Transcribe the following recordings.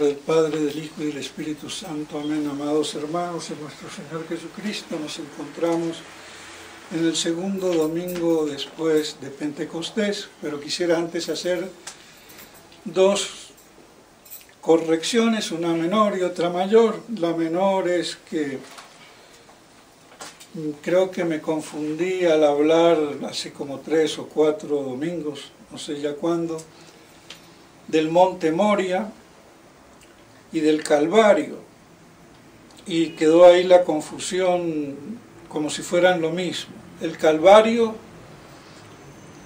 nombre del Padre, del Hijo y del Espíritu Santo. Amén. Amados hermanos, en nuestro Señor Jesucristo nos encontramos en el segundo domingo después de Pentecostés, pero quisiera antes hacer dos correcciones, una menor y otra mayor. La menor es que creo que me confundí al hablar hace como tres o cuatro domingos, no sé ya cuándo, del monte Moria y del Calvario. Y quedó ahí la confusión como si fueran lo mismo. El Calvario,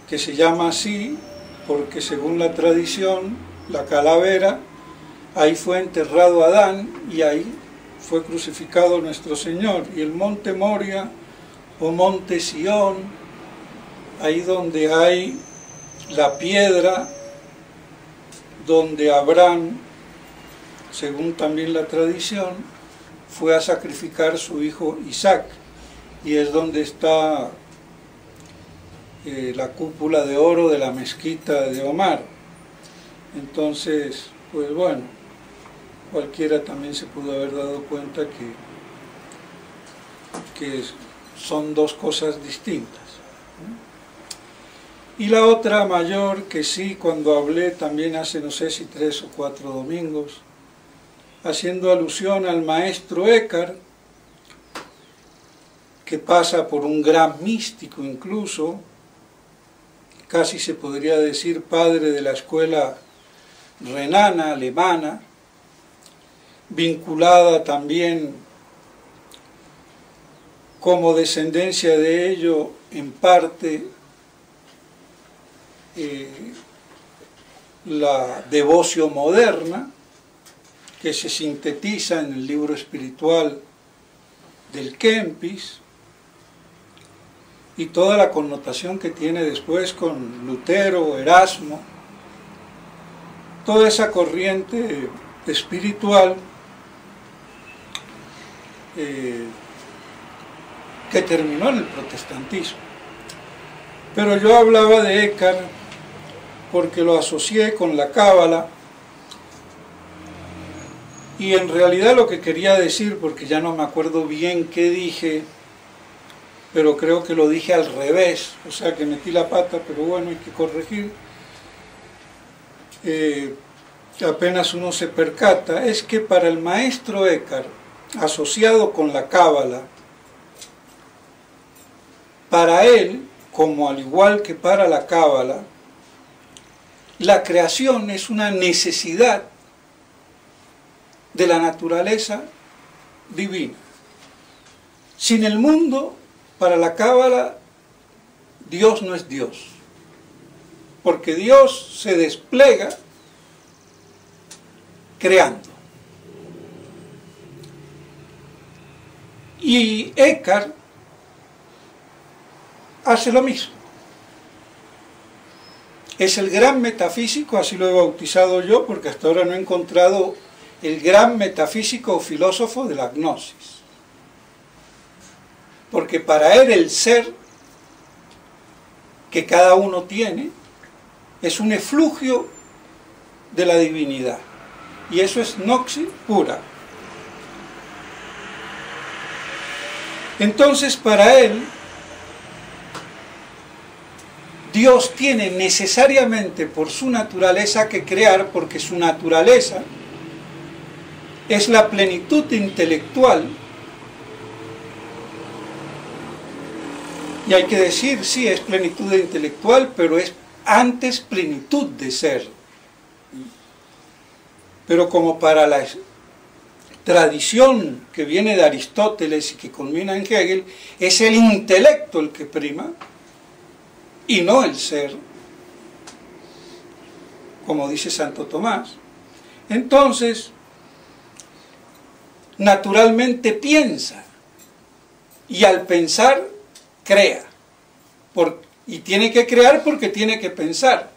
que se llama así porque según la tradición, la calavera, ahí fue enterrado Adán y ahí fue crucificado nuestro Señor. Y el monte Moria o monte Sión, ahí donde hay la piedra donde Abraham, según también la tradición, fue a sacrificar su hijo Isaac, y es donde está eh, la cúpula de oro de la mezquita de Omar. Entonces, pues bueno, cualquiera también se pudo haber dado cuenta que, que son dos cosas distintas. Y la otra mayor, que sí, cuando hablé también hace no sé si tres o cuatro domingos, haciendo alusión al maestro Eckhart, que pasa por un gran místico incluso, casi se podría decir padre de la escuela renana, alemana, vinculada también como descendencia de ello en parte eh, la devoción moderna, que se sintetiza en el libro espiritual del Kempis, y toda la connotación que tiene después con Lutero, Erasmo, toda esa corriente espiritual eh, que terminó en el protestantismo. Pero yo hablaba de Eckhart porque lo asocié con la cábala y en realidad lo que quería decir, porque ya no me acuerdo bien qué dije, pero creo que lo dije al revés, o sea que metí la pata, pero bueno, hay que corregir. Eh, apenas uno se percata, es que para el maestro Eckhart, asociado con la cábala, para él, como al igual que para la cábala, la creación es una necesidad de la naturaleza divina. Sin el mundo, para la cábala, Dios no es Dios. Porque Dios se despliega creando. Y Eckhart hace lo mismo es el gran metafísico, así lo he bautizado yo, porque hasta ahora no he encontrado el gran metafísico o filósofo de la gnosis. Porque para él el ser que cada uno tiene es un eflugio de la divinidad. Y eso es noxi pura. Entonces para él Dios tiene necesariamente por su naturaleza que crear, porque su naturaleza es la plenitud intelectual. Y hay que decir, sí, es plenitud intelectual, pero es antes plenitud de ser. Pero como para la tradición que viene de Aristóteles y que culmina en Hegel, es el intelecto el que prima, y no el ser, como dice Santo Tomás. Entonces, naturalmente piensa y al pensar crea. y tiene que crear porque tiene que pensar.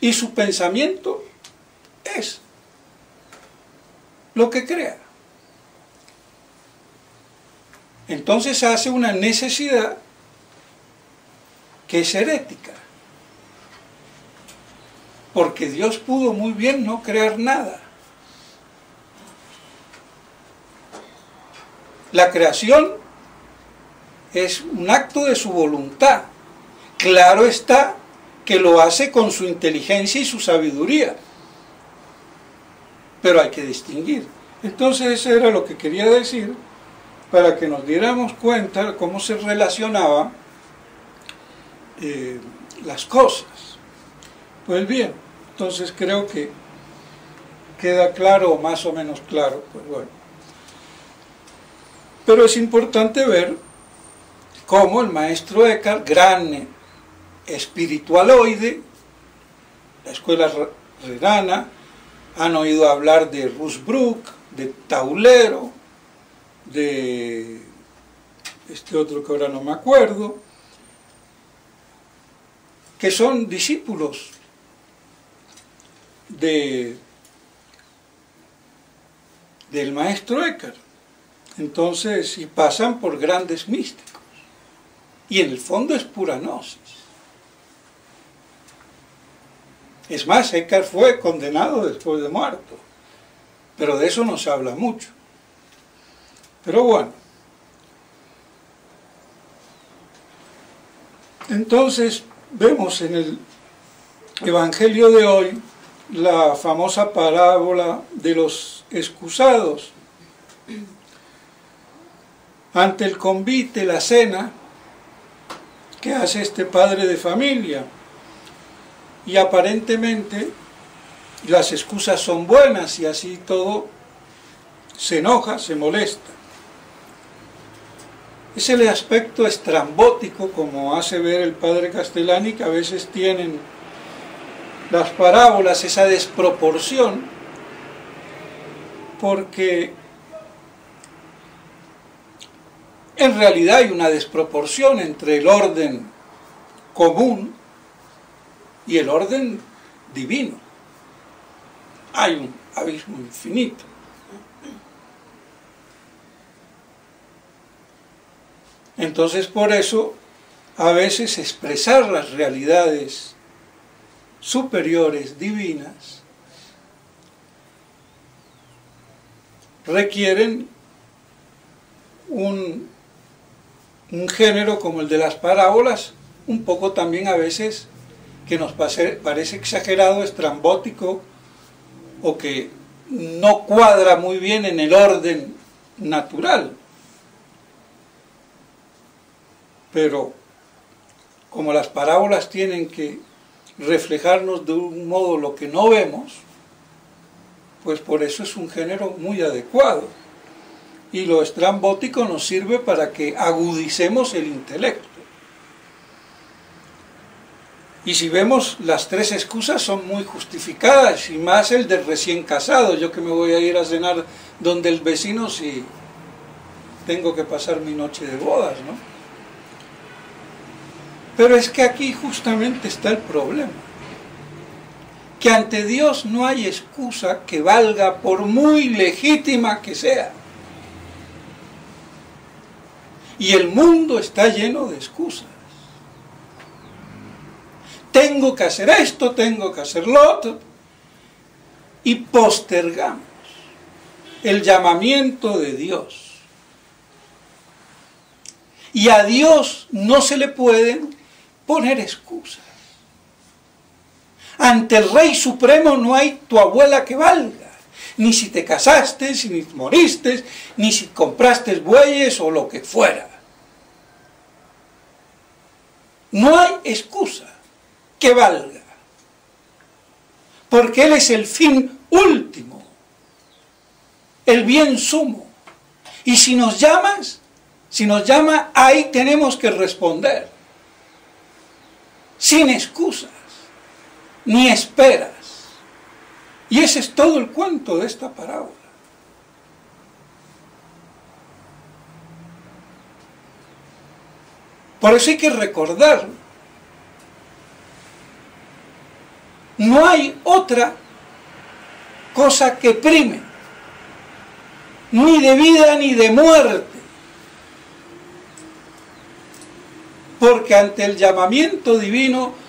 Y su pensamiento es lo que crea. Entonces hace una necesidad que es herética. Porque Dios pudo muy bien no crear nada. La creación es un acto de su voluntad. Claro está que lo hace con su inteligencia y su sabiduría. Pero hay que distinguir. Entonces eso era lo que quería decir para que nos diéramos cuenta cómo se relacionaban eh, las cosas. Pues bien, entonces creo que queda claro o más o menos claro. Pues bueno. Pero es importante ver cómo el maestro Eckhart, gran espiritualoide, la escuela renana, han oído hablar de Rusbrook, de Taulero, de este otro que ahora no me acuerdo, que son discípulos de, del maestro Eckhart. Entonces, y pasan por grandes místicos. Y en el fondo es pura gnosis. Es más, Eckhart fue condenado después de muerto. Pero de eso no se habla mucho. Pero bueno. Entonces vemos en el Evangelio de hoy la famosa parábola de los excusados. Ante el convite, la cena que hace este padre de familia. Y aparentemente las excusas son buenas y así todo se enoja, se molesta. Es el aspecto estrambótico, como hace ver el padre Castellani, que a veces tienen las parábolas, esa desproporción, porque en realidad hay una desproporción entre el orden común y el orden divino. Hay un abismo infinito. Entonces por eso a veces expresar las realidades superiores, divinas, requieren un, un, género como el de las parábolas, un poco también a veces que nos parece exagerado, estrambótico, o que no cuadra muy bien en el orden natural. Pero como las parábolas tienen que reflejarnos de un modo lo que no vemos, pues por eso es un género muy adecuado. Y lo estrambótico nos sirve para que agudicemos el intelecto. Y si vemos, las tres excusas son muy justificadas, y más el del recién casado, yo que me voy a ir a cenar donde el vecino si tengo que pasar mi noche de bodas, ¿no? Pero es que aquí justamente está el problema. Que ante Dios no hay excusa que valga por muy legítima que sea. Y el mundo está lleno de excusas. Tengo que hacer esto, tengo que hacer lo otro. Y postergamos el llamamiento de Dios. Y a Dios no se le pueden poner excusas. Ante el Rey Supremo no hay tu abuela que valga, ni si te casaste, ni si moriste, ni si compraste bueyes o lo que fuera. No hay excusa que valga, porque Él es el fin último, el bien sumo. Y si nos llamas, si nos llama, ahí tenemos que responder sin excusas, ni esperas. Y ese es todo el cuento de esta parábola. Por eso hay que recordar, no hay otra cosa que prime, ni de vida ni de muerte porque ante el llamamiento divino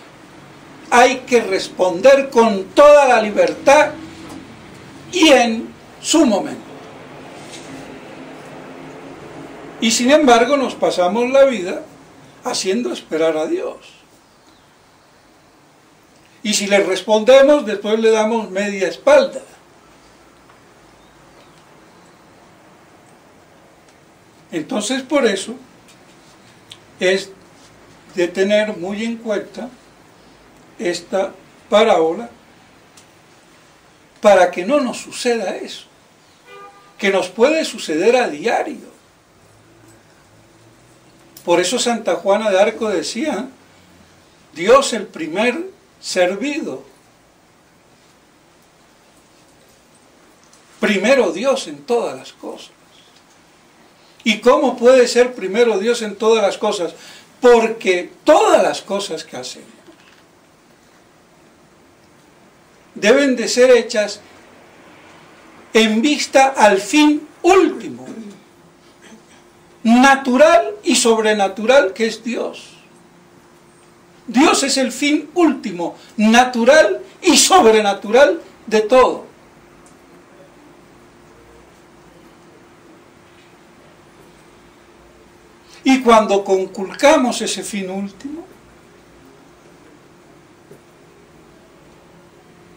hay que responder con toda la libertad y en su momento. Y sin embargo nos pasamos la vida haciendo esperar a Dios. Y si le respondemos, después le damos media espalda. Entonces por eso es de tener muy en cuenta esta parábola para que no nos suceda eso, que nos puede suceder a diario. Por eso Santa Juana de Arco decía, Dios el primer servido. Primero Dios en todas las cosas. ¿Y cómo puede ser primero Dios en todas las cosas? Porque todas las cosas que hacemos deben de ser hechas en vista al fin último, natural y sobrenatural que es Dios. Dios es el fin último, natural y sobrenatural de todo. Y cuando conculcamos ese fin último,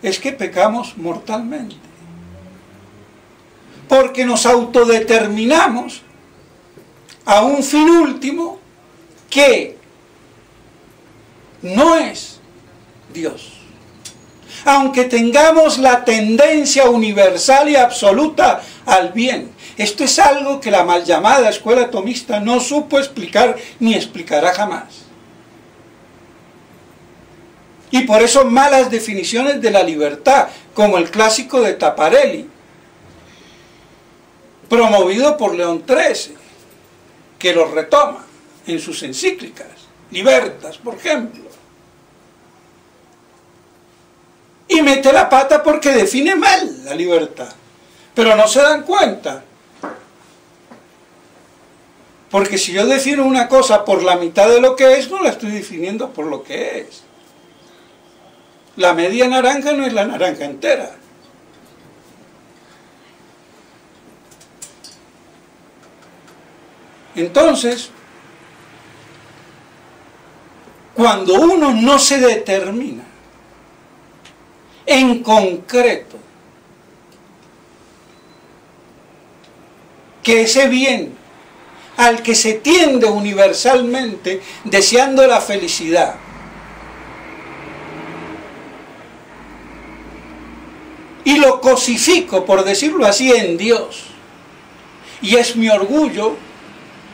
es que pecamos mortalmente. Porque nos autodeterminamos a un fin último que no es Dios. Aunque tengamos la tendencia universal y absoluta al bien. Esto es algo que la mal llamada escuela atomista no supo explicar ni explicará jamás. Y por eso malas definiciones de la libertad, como el clásico de Taparelli, promovido por León XIII, que lo retoma en sus encíclicas, Libertas, por ejemplo. Y mete la pata porque define mal la libertad. Pero no se dan cuenta. Porque si yo defino una cosa por la mitad de lo que es, no la estoy definiendo por lo que es. La media naranja no es la naranja entera. Entonces, cuando uno no se determina en concreto que ese bien al que se tiende universalmente deseando la felicidad, y lo cosifico, por decirlo así, en Dios. Y es mi orgullo,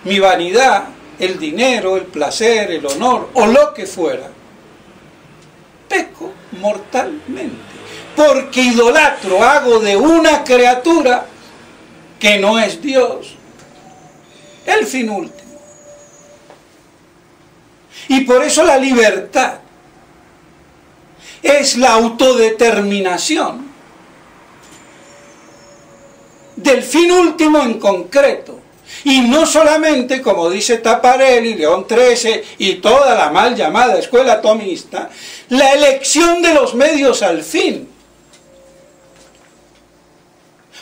mi vanidad, el dinero, el placer, el honor o lo que fuera. Peco mortalmente. Porque idolatro, hago de una criatura que no es Dios el fin último. Y por eso la libertad es la autodeterminación del fin último en concreto. Y no solamente, como dice Taparelli, León XIII y toda la mal llamada escuela atomista, la elección de los medios al fin.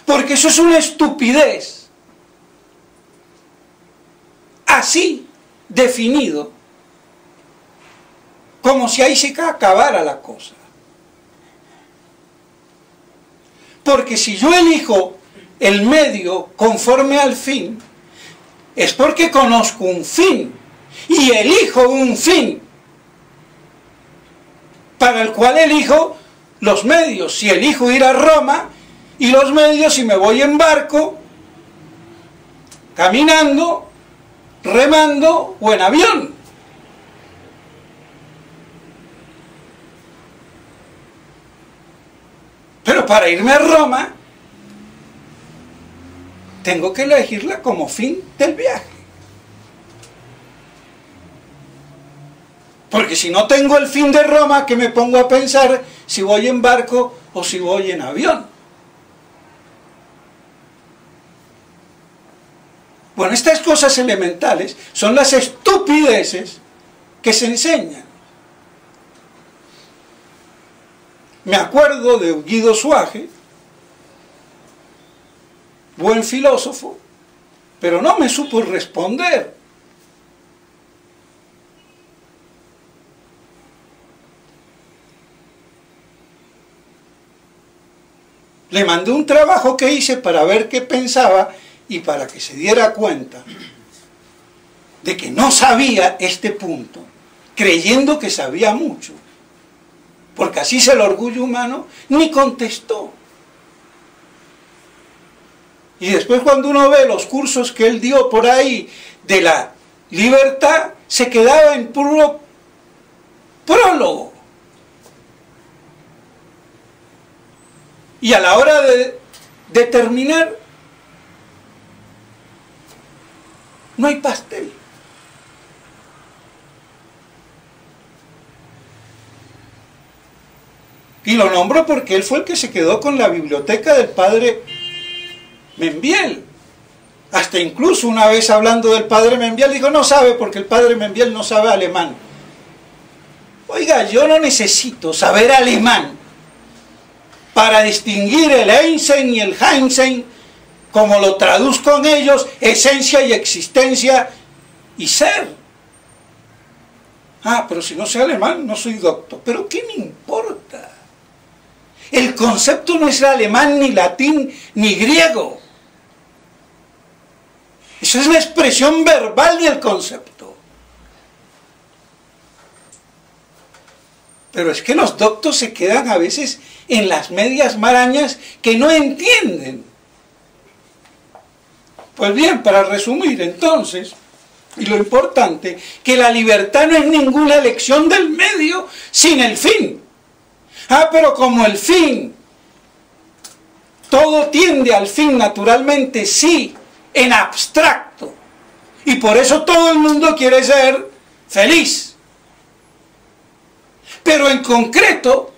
Porque eso es una estupidez. Así definido, como si ahí se acabara la cosa. Porque si yo elijo el medio conforme al fin, es porque conozco un fin y elijo un fin para el cual elijo los medios. Si elijo ir a Roma y los medios, si me voy en barco, caminando, remando o en avión. Pero para irme a Roma tengo que elegirla como fin del viaje. Porque si no tengo el fin de Roma, que me pongo a pensar si voy en barco o si voy en avión. Bueno, estas cosas elementales son las estupideces que se enseñan. Me acuerdo de Guido Suage, buen filósofo, pero no me supo responder. Le mandé un trabajo que hice para ver qué pensaba y para que se diera cuenta de que no sabía este punto, creyendo que sabía mucho, porque así es el orgullo humano, ni contestó. Y después cuando uno ve los cursos que él dio por ahí de la libertad, se quedaba en puro prólogo. Y a la hora de, determinar no hay pastel. Y lo nombro porque él fue el que se quedó con la biblioteca del padre Membiel. Hasta incluso una vez hablando del padre Membiel, dijo, no sabe porque el padre Membiel no sabe alemán. Oiga, yo no necesito saber alemán para distinguir el Einstein y el Heinzen, como lo traduzco en ellos, esencia y existencia y ser. Ah, pero si no sé alemán, no soy doctor. ¿Pero qué me importa? El concepto no es alemán, ni latín, ni griego. Eso es la expresión verbal del concepto. Pero es que los doctos se quedan a veces en las medias marañas que no entienden. Pues bien, para resumir entonces, y lo importante, que la libertad no es ninguna elección del medio sin el fin. Ah, pero como el fin, todo tiende al fin naturalmente, sí, en abstracto. Y por eso todo el mundo quiere ser feliz. Pero en concreto,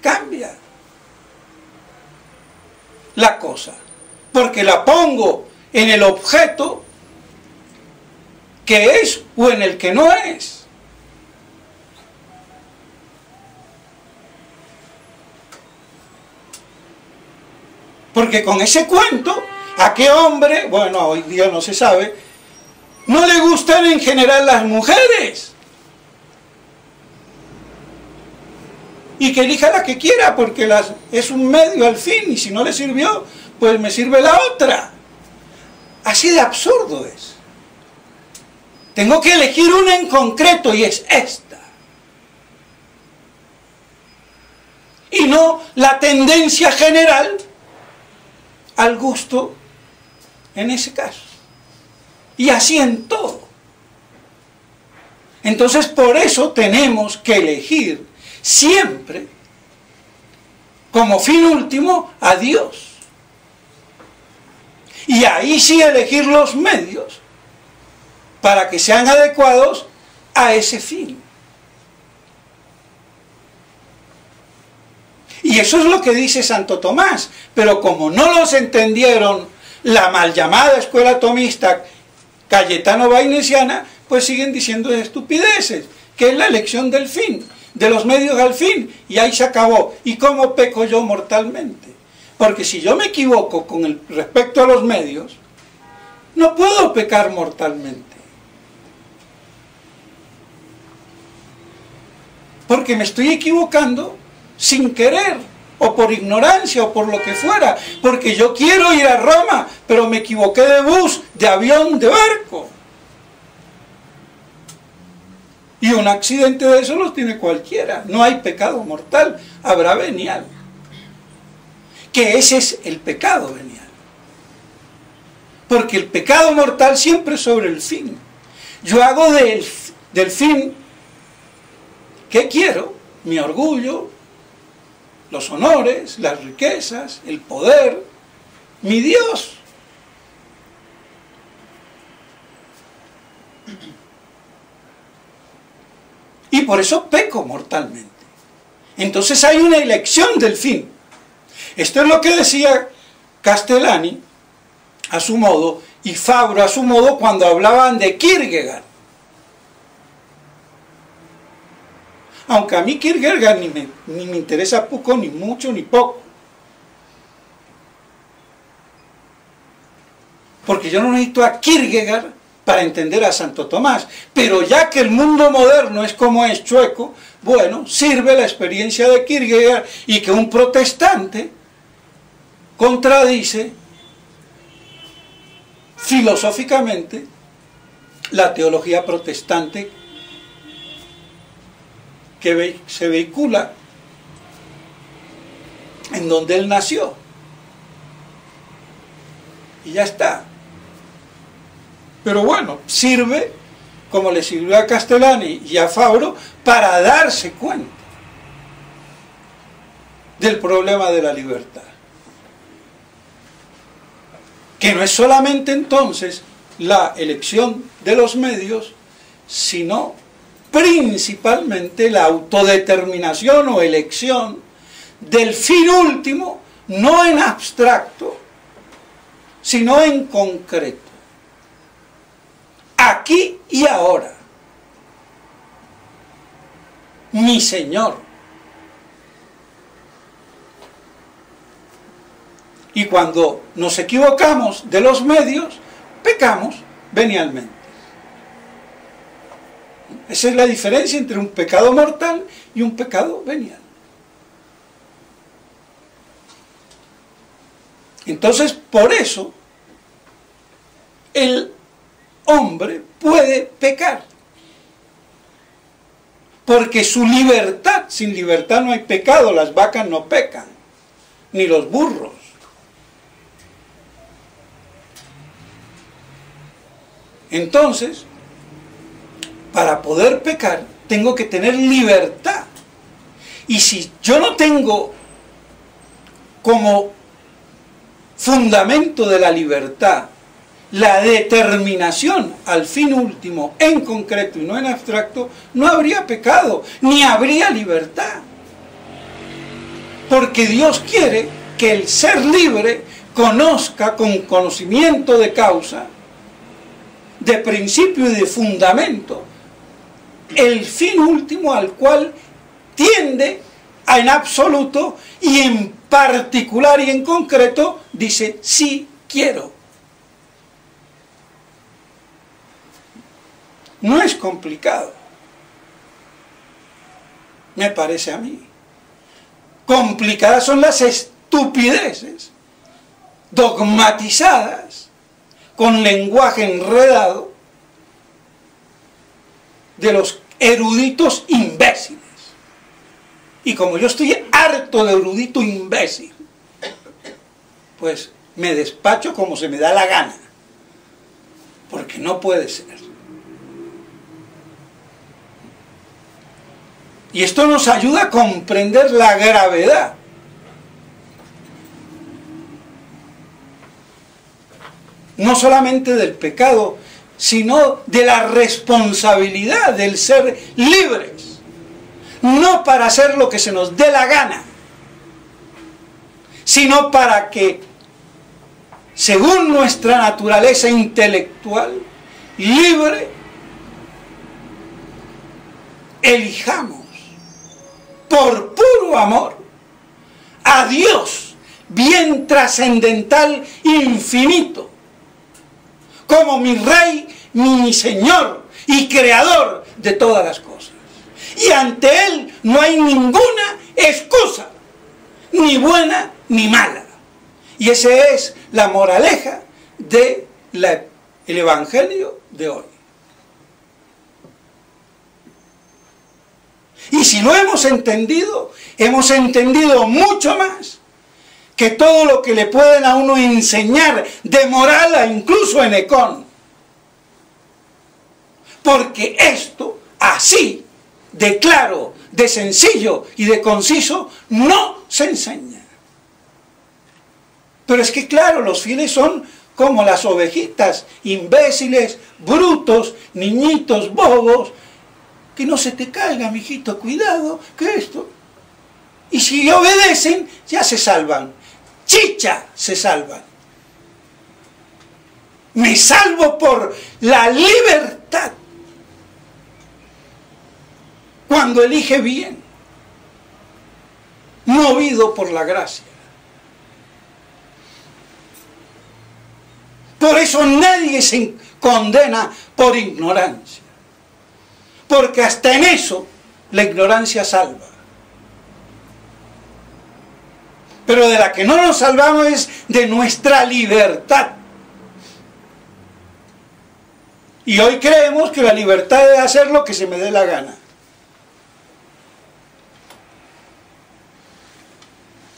cambia la cosa. Porque la pongo en el objeto que es o en el que no es. Porque con ese cuento, ¿a qué hombre, bueno, hoy día no se sabe, no le gustan en general las mujeres? Y que elija la que quiera, porque las, es un medio al fin, y si no le sirvió, pues me sirve la otra. Así de absurdo es. Tengo que elegir una en concreto y es esta. Y no la tendencia general al gusto en ese caso. Y así en todo. Entonces por eso tenemos que elegir siempre como fin último a Dios. Y ahí sí elegir los medios para que sean adecuados a ese fin. Y eso es lo que dice Santo Tomás. Pero como no los entendieron la mal llamada escuela tomista Cayetano Bainesiana, pues siguen diciendo estupideces, que es la elección del fin, de los medios al fin, y ahí se acabó. ¿Y cómo peco yo mortalmente? Porque si yo me equivoco con el respecto a los medios, no puedo pecar mortalmente. Porque me estoy equivocando sin querer, o por ignorancia, o por lo que fuera, porque yo quiero ir a Roma, pero me equivoqué de bus, de avión, de barco. Y un accidente de eso lo tiene cualquiera. No hay pecado mortal, habrá venial. Que ese es el pecado venial. Porque el pecado mortal siempre es sobre el fin. Yo hago del, del fin que quiero, mi orgullo, los honores, las riquezas, el poder, mi Dios. Y por eso peco mortalmente. Entonces hay una elección del fin. Esto es lo que decía Castellani a su modo y Fabro a su modo cuando hablaban de Kierkegaard. Aunque a mí Kierkegaard ni me, ni me interesa poco, ni mucho, ni poco. porque yo no necesito a Kierkegaard para entender a Santo Tomás. Pero ya que el mundo moderno es como es chueco, bueno, sirve la experiencia de Kierkegaard y que un protestante contradice filosóficamente la teología protestante que se vehicula en donde él nació. Y ya está. Pero bueno, sirve, como le sirvió a Castellani y a Fabro, para darse cuenta del problema de la libertad. Que no es solamente entonces la elección de los medios, sino principalmente la autodeterminación o elección del fin último, no en abstracto, sino en concreto. Aquí y ahora. Mi Señor. Y cuando nos equivocamos de los medios, pecamos venialmente. Esa es la diferencia entre un pecado mortal y un pecado venial. Entonces, por eso, el hombre puede pecar. Porque su libertad, sin libertad no hay pecado, las vacas no pecan, ni los burros. Entonces, para poder pecar, tengo que tener libertad. Y si yo no tengo como fundamento de la libertad la determinación al fin último, en concreto y no en abstracto, no habría pecado, ni habría libertad. Porque Dios quiere que el ser libre conozca con conocimiento de causa, de principio y de fundamento, el fin último al cual tiende en absoluto y en particular y en concreto dice sí quiero. No es complicado, me parece a mí. Complicadas son las estupideces, dogmatizadas, con lenguaje enredado, de los eruditos imbéciles. Y como yo estoy harto de erudito imbécil, pues me despacho como se me da la gana. Porque no puede ser. Y esto nos ayuda a comprender la gravedad no solamente del pecado, sino de la responsabilidad del ser libres, no para hacer lo que se nos dé la gana, sino para que, según nuestra naturaleza intelectual, libre, elijamos por puro amor a Dios, bien trascendental, infinito, como mi Rey, mi Señor y Creador de todas las cosas. Y ante Él no hay ninguna excusa, ni buena ni mala. Y esa es la moraleja del el Evangelio de hoy. Y si lo hemos entendido, hemos entendido mucho más que todo lo que le pueden a uno enseñar de moral, incluso en Econ. Porque esto, así, de claro, de sencillo y de conciso, no se enseña. Pero es que claro, los fieles son como las ovejitas, imbéciles, brutos, niñitos, bobos, que no se te caiga, mijito, cuidado, que esto. Y si obedecen, ya se salvan chicha se salvan. Me salvo por la libertad. Cuando elige bien, movido por la gracia. Por eso nadie se condena por ignorancia. Porque hasta en eso la ignorancia salva. Pero de la que no nos salvamos es de nuestra libertad. Y hoy creemos que la libertad es hacer lo que se me dé la gana.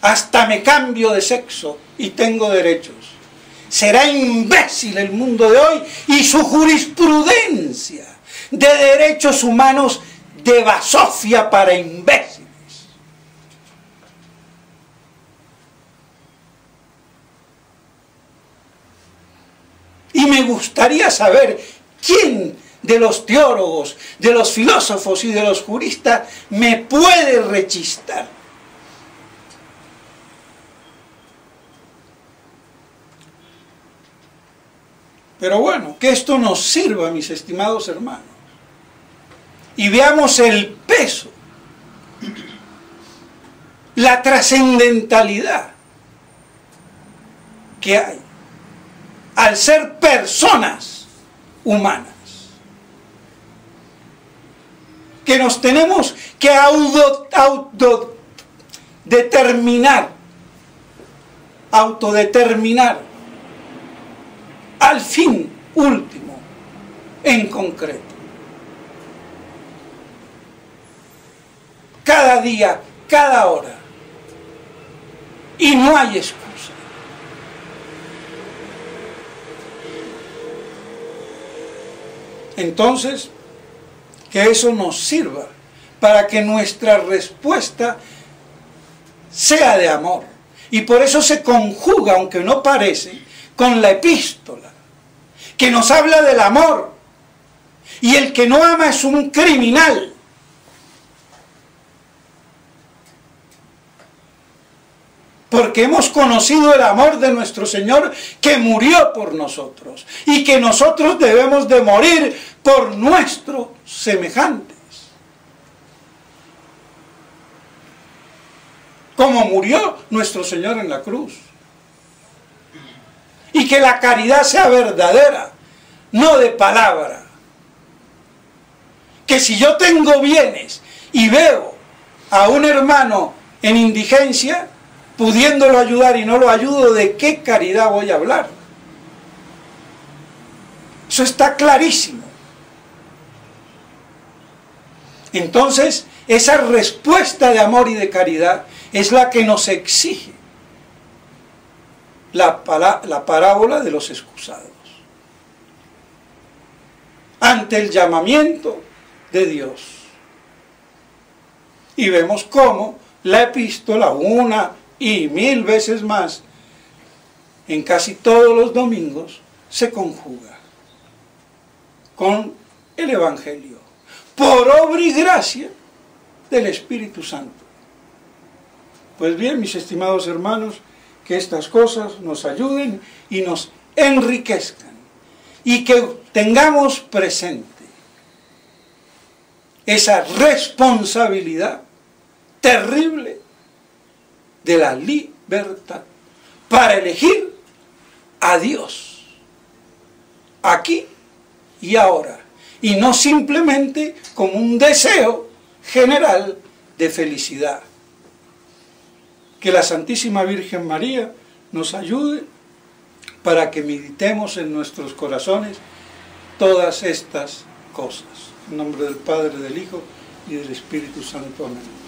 Hasta me cambio de sexo y tengo derechos. Será imbécil el mundo de hoy y su jurisprudencia de derechos humanos de basofia para imbéciles. Y me gustaría saber quién de los teólogos, de los filósofos y de los juristas me puede rechistar. Pero bueno, que esto nos sirva, mis estimados hermanos. Y veamos el peso, la trascendentalidad que hay al ser personas humanas. Que nos tenemos que autodeterminar, autodeterminar al fin último, en concreto. Cada día, cada hora. Y no hay excusa. Entonces, que eso nos sirva para que nuestra respuesta sea de amor. Y por eso se conjuga, aunque no parece, con la epístola, que nos habla del amor. Y el que no ama es un criminal. Porque hemos conocido el amor de nuestro Señor que murió por nosotros y que nosotros debemos de morir por nuestros semejantes. Como murió nuestro Señor en la cruz. Y que la caridad sea verdadera, no de palabra. Que si yo tengo bienes y veo a un hermano en indigencia, pudiéndolo ayudar y no lo ayudo, ¿de qué caridad voy a hablar? Eso está clarísimo. Entonces, esa respuesta de amor y de caridad es la que nos exige la, la parábola de los excusados. Ante el llamamiento de Dios. Y vemos cómo la epístola, una y mil veces más, en casi todos los domingos, se conjuga con el Evangelio, por obra y gracia del Espíritu Santo. Pues bien, mis estimados hermanos, que estas cosas nos ayuden y nos enriquezcan y que tengamos presente esa responsabilidad terrible de la libertad para elegir a Dios aquí y ahora y no simplemente como un deseo general de felicidad. Que la Santísima Virgen María nos ayude para que meditemos en nuestros corazones todas estas cosas. En nombre del Padre, del Hijo y del Espíritu Santo. Amén.